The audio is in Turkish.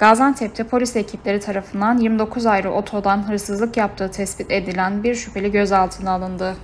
Gaziantep'te polis ekipleri tarafından 29 ayrı otodan hırsızlık yaptığı tespit edilen bir şüpheli gözaltına alındı.